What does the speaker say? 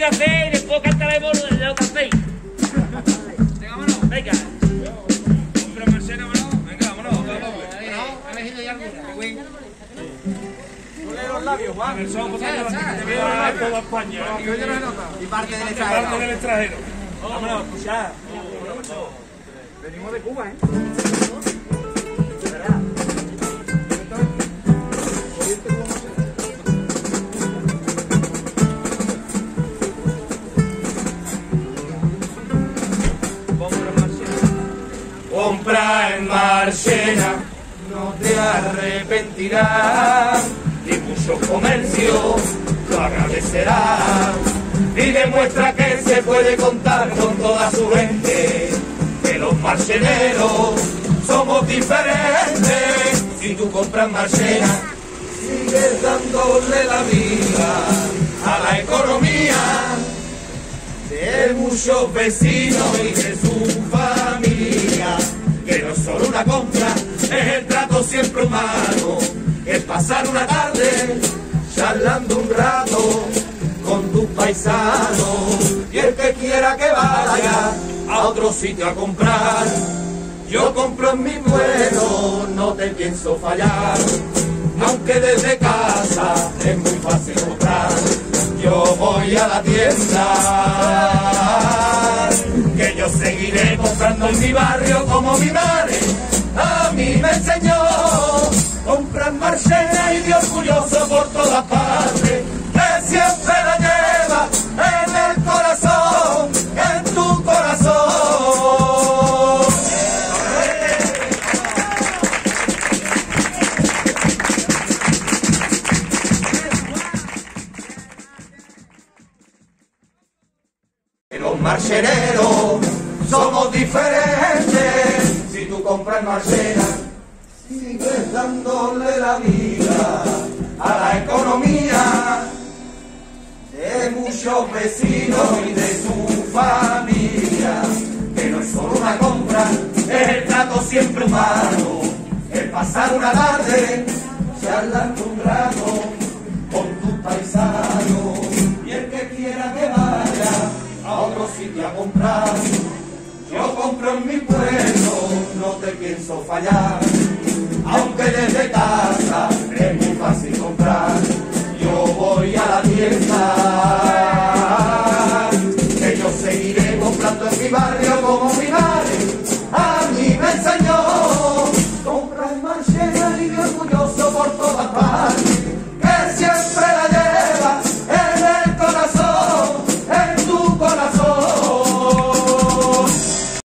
café y después cantará el bolo del café. Venga, vámonos. Venga. Compra Marcena, vámonos. Venga, vámonos. ¿Ha elegido ya alguna? los labios, Juan. El son, pues, te veo a toda España. Y parte del Parte extranjero. del extranjero. Vámonos, escuchad. Venimos de Cuba, ¿eh? Compra en Marchena, no te arrepentirás. Y mucho comercio lo agradecerá. Y demuestra que se puede contar con toda su gente. Que los marcheneros somos diferentes. Si tú compras Marchena, sigues dándole la vida a la economía de muchos vecinos y de su familia, compra, es el trato siempre humano, es pasar una tarde charlando un rato con tus paisanos, y el que quiera que vaya a otro sitio a comprar, yo compro en mi pueblo, no te pienso fallar, aunque desde casa es muy fácil comprar. Yo voy a la tienda, que yo seguiré comprando en mi barrio como mi madre Marchena y Dios orgulloso por todas partes, que siempre la lleva en el corazón, en tu corazón. Los marcheneros somos diferentes. Si tú compras marchena, sigues dándole la vida a la economía de muchos vecinos y de su familia. Que no es solo una compra, es el trato siempre humano. El pasar una tarde charlando un rato con tus paisanos. Y el que quiera que vaya a otro sitio a comprar. Yo compro en mi pueblo, no te pienso fallar.